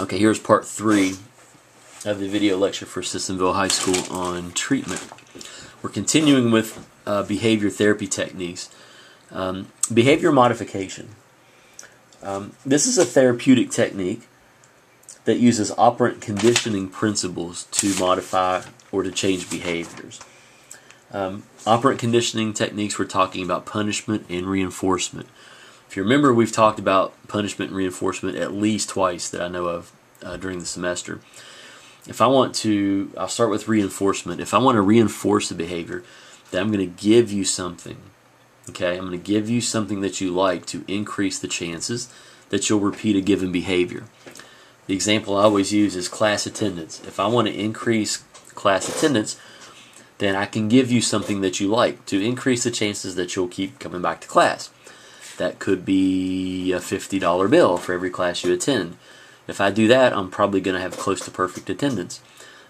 Okay, here's part three of the video lecture for Sissonville High School on treatment. We're continuing with uh, behavior therapy techniques. Um, behavior modification. Um, this is a therapeutic technique that uses operant conditioning principles to modify or to change behaviors. Um, operant conditioning techniques, we're talking about punishment and reinforcement. If you remember, we've talked about punishment and reinforcement at least twice that I know of uh, during the semester. If I want to, I'll start with reinforcement. If I want to reinforce a behavior, then I'm going to give you something. Okay, I'm going to give you something that you like to increase the chances that you'll repeat a given behavior. The example I always use is class attendance. If I want to increase class attendance, then I can give you something that you like to increase the chances that you'll keep coming back to class. That could be a $50 bill for every class you attend. If I do that, I'm probably going to have close to perfect attendance.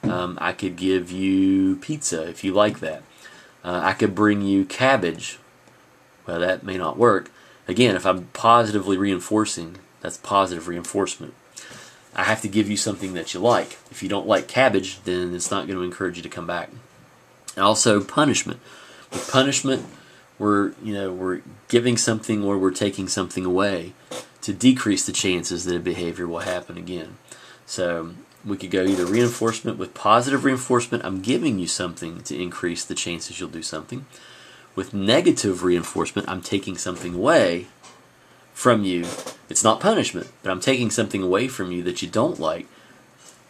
Um, I could give you pizza if you like that. Uh, I could bring you cabbage. Well, that may not work. Again, if I'm positively reinforcing, that's positive reinforcement. I have to give you something that you like. If you don't like cabbage, then it's not going to encourage you to come back. And also punishment. With punishment, we're you know we're giving something or we're taking something away to decrease the chances that a behavior will happen again. So we could go either reinforcement with positive reinforcement, I'm giving you something to increase the chances you'll do something. With negative reinforcement, I'm taking something away from you. It's not punishment, but I'm taking something away from you that you don't like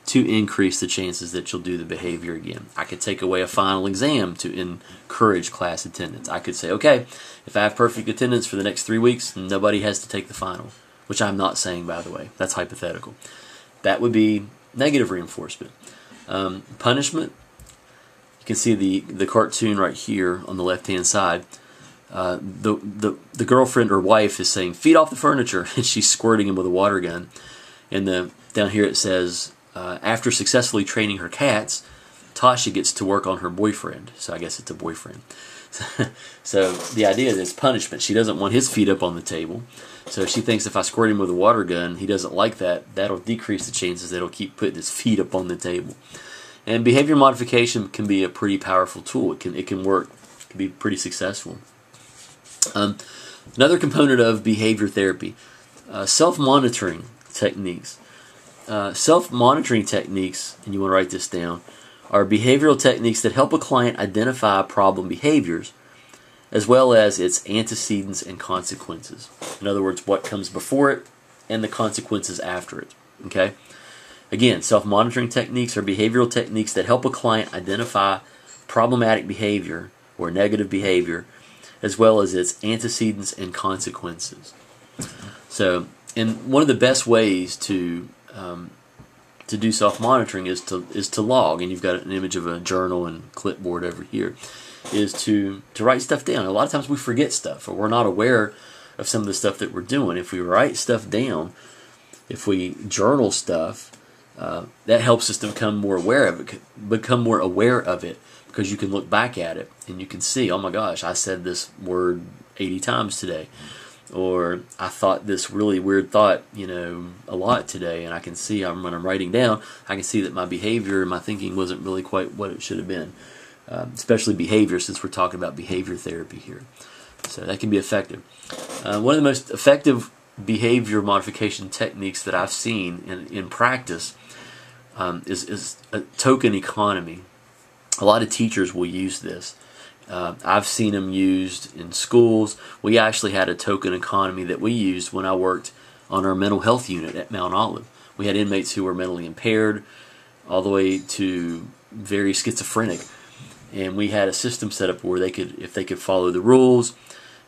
to increase the chances that you'll do the behavior again. I could take away a final exam to encourage class attendance. I could say, okay, if I have perfect attendance for the next three weeks, nobody has to take the final, which I'm not saying, by the way. That's hypothetical. That would be negative reinforcement. Um, punishment, you can see the, the cartoon right here on the left hand side. Uh, the, the, the girlfriend or wife is saying, feed off the furniture, and she's squirting him with a water gun. And the down here it says, uh, after successfully training her cats, Tasha gets to work on her boyfriend. So I guess it's a boyfriend. so the idea is punishment. She doesn't want his feet up on the table. So she thinks if I squirt him with a water gun, he doesn't like that. That'll decrease the chances that he'll keep putting his feet up on the table. And behavior modification can be a pretty powerful tool. It can it can work. It can be pretty successful. Um, another component of behavior therapy, uh, self-monitoring techniques. Uh, self-monitoring techniques, and you want to write this down, are behavioral techniques that help a client identify problem behaviors as well as its antecedents and consequences. In other words, what comes before it and the consequences after it. Okay? Again, self monitoring techniques are behavioral techniques that help a client identify problematic behavior or negative behavior as well as its antecedents and consequences. So, and one of the best ways to um, to do self monitoring is to is to log, and you've got an image of a journal and clipboard over here is to to write stuff down. A lot of times we forget stuff, or we're not aware of some of the stuff that we're doing. If we write stuff down, if we journal stuff, uh, that helps us to become more aware of it. Become more aware of it because you can look back at it and you can see, oh my gosh, I said this word 80 times today. Or I thought this really weird thought, you know, a lot today, and I can see I'm, when I'm writing down, I can see that my behavior and my thinking wasn't really quite what it should have been um, especially behavior, since we're talking about behavior therapy here. So that can be effective. Uh, one of the most effective behavior modification techniques that I've seen in, in practice um, is, is a token economy. A lot of teachers will use this. Uh, I've seen them used in schools. We actually had a token economy that we used when I worked on our mental health unit at Mount Olive. We had inmates who were mentally impaired, all the way to very schizophrenic and we had a system set up where they could, if they could follow the rules,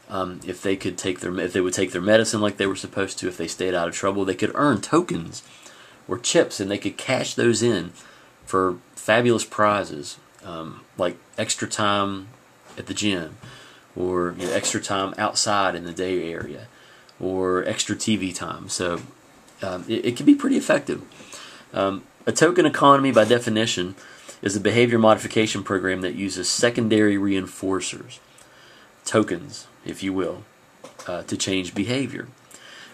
um, if they could take their, if they would take their medicine like they were supposed to, if they stayed out of trouble, they could earn tokens or chips, and they could cash those in for fabulous prizes, um, like extra time at the gym, or you know, extra time outside in the day area, or extra TV time. So um, it, it, can be pretty effective. Um, a token economy, by definition, is a behavior modification program that uses secondary reinforcers, tokens, if you will, uh, to change behavior.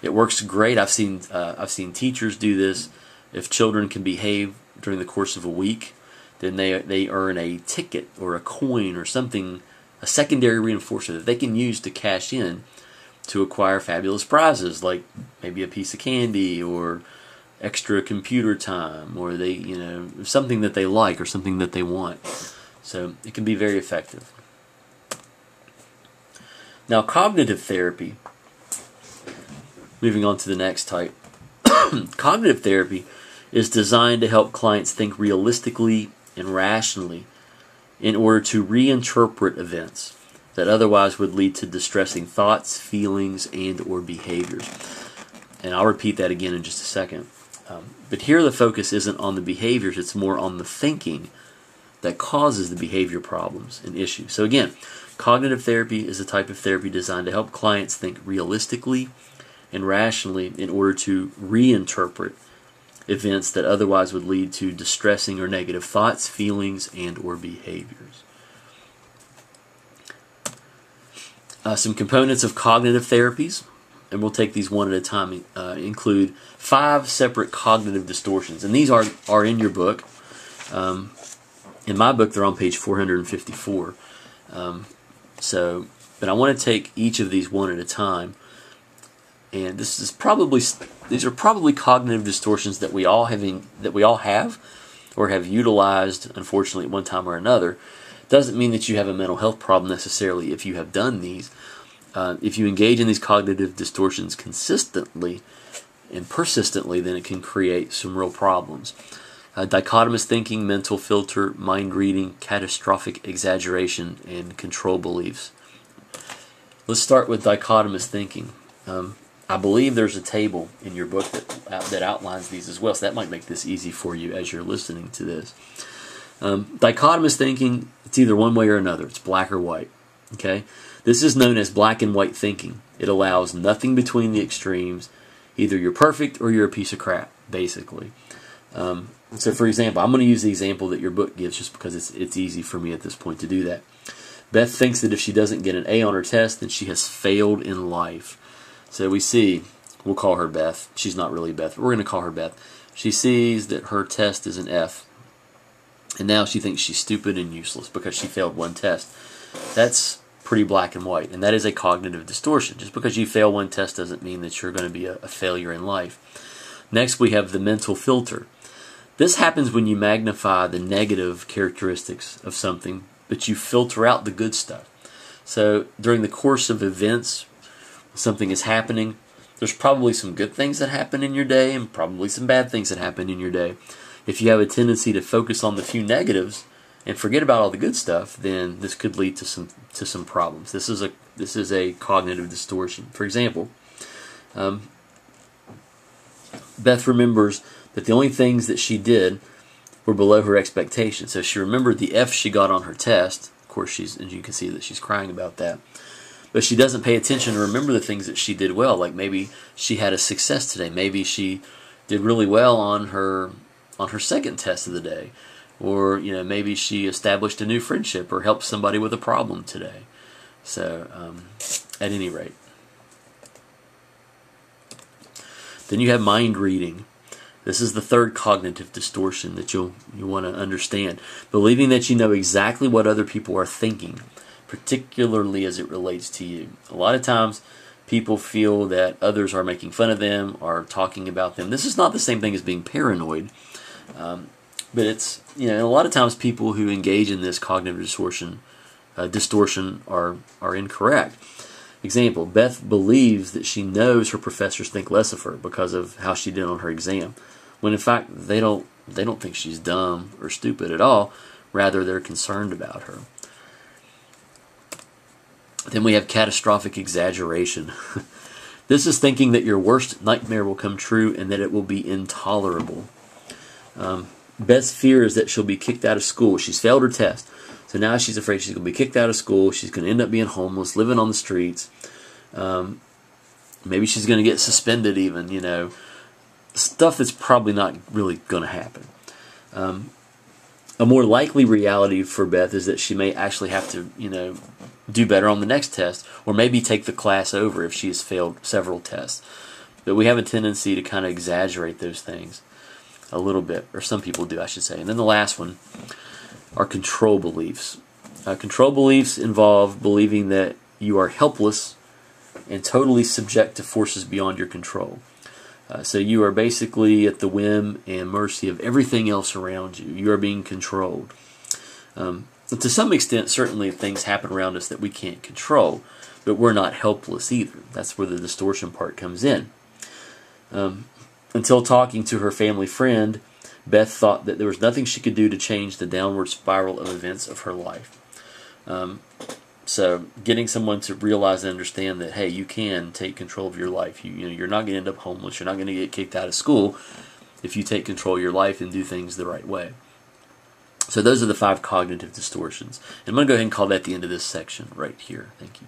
It works great. I've seen uh, I've seen teachers do this. If children can behave during the course of a week, then they they earn a ticket or a coin or something, a secondary reinforcer that they can use to cash in to acquire fabulous prizes like maybe a piece of candy or extra computer time or they you know something that they like or something that they want. So it can be very effective. Now cognitive therapy. Moving on to the next type. Cognitive therapy is designed to help clients think realistically and rationally in order to reinterpret events that otherwise would lead to distressing thoughts, feelings, and or behaviors. And I'll repeat that again in just a second. Um, but here the focus isn't on the behaviors, it's more on the thinking that causes the behavior problems and issues. So again, cognitive therapy is a type of therapy designed to help clients think realistically and rationally in order to reinterpret events that otherwise would lead to distressing or negative thoughts, feelings, and or behaviors. Uh, some components of cognitive therapies, and we'll take these one at a time, uh, include five separate cognitive distortions. And these are, are in your book. Um, in my book, they're on page 454. Um, so, but I want to take each of these one at a time. And this is probably these are probably cognitive distortions that we all having that we all have or have utilized, unfortunately, at one time or another. Doesn't mean that you have a mental health problem necessarily if you have done these. Uh, if you engage in these cognitive distortions consistently and persistently, then it can create some real problems. Uh, dichotomous thinking, mental filter, mind reading, catastrophic exaggeration, and control beliefs. Let's start with dichotomous thinking. Um, I believe there's a table in your book that that outlines these as well, so that might make this easy for you as you're listening to this. Um, dichotomous thinking, it's either one way or another. It's black or white. Okay? This is known as black and white thinking. It allows nothing between the extremes. Either you're perfect or you're a piece of crap, basically. Um, so, for example, I'm going to use the example that your book gives just because it's, it's easy for me at this point to do that. Beth thinks that if she doesn't get an A on her test, then she has failed in life. So we see, we'll call her Beth. She's not really Beth, but we're going to call her Beth. She sees that her test is an F. And now she thinks she's stupid and useless because she failed one test. That's pretty black and white, and that is a cognitive distortion. Just because you fail one test doesn't mean that you're going to be a, a failure in life. Next, we have the mental filter. This happens when you magnify the negative characteristics of something, but you filter out the good stuff. So, during the course of events, something is happening, there's probably some good things that happen in your day and probably some bad things that happen in your day if you have a tendency to focus on the few negatives and forget about all the good stuff, then this could lead to some to some problems. This is a this is a cognitive distortion. For example, um, Beth remembers that the only things that she did were below her expectations. So she remembered the F she got on her test. Of course, she's and you can see that she's crying about that. But she doesn't pay attention to remember the things that she did well. Like maybe she had a success today. Maybe she did really well on her on her second test of the day. Or, you know, maybe she established a new friendship or helped somebody with a problem today. So, um, at any rate. Then you have mind reading. This is the third cognitive distortion that you'll you want to understand. Believing that you know exactly what other people are thinking, particularly as it relates to you. A lot of times people feel that others are making fun of them or talking about them. This is not the same thing as being paranoid. Um, but it's you know a lot of times people who engage in this cognitive distortion uh, distortion are are incorrect. Example: Beth believes that she knows her professors think less of her because of how she did on her exam, when in fact they don't they don't think she's dumb or stupid at all. Rather, they're concerned about her. Then we have catastrophic exaggeration. this is thinking that your worst nightmare will come true and that it will be intolerable. Um, Beth's fear is that she'll be kicked out of school. She's failed her test. So now she's afraid she's going to be kicked out of school. She's going to end up being homeless, living on the streets. Um, maybe she's going to get suspended, even, you know. Stuff that's probably not really going to happen. Um, a more likely reality for Beth is that she may actually have to, you know, do better on the next test, or maybe take the class over if she has failed several tests. But we have a tendency to kind of exaggerate those things. a little bit, or some people do, I should say. And then the last one are control beliefs. Uh, control beliefs involve believing that you are helpless and totally subject to forces beyond your control. Uh, so you are basically at the whim and mercy of everything else around you. You are being controlled. Um, to some extent, certainly things happen around us that we can't control, but we're not helpless either. That's where the distortion part comes in. Um, until talking to her family friend, Beth thought that there was nothing she could do to change the downward spiral of events of her life. Um, so, getting someone to realize and understand that hey, you can take control of your life. You, you know, you're not going to end up homeless. You're not going to get kicked out of school if you take control of your life and do things the right way. So, those are the five cognitive distortions. And I'm going to go ahead and call that the end of this section right here. Thank you.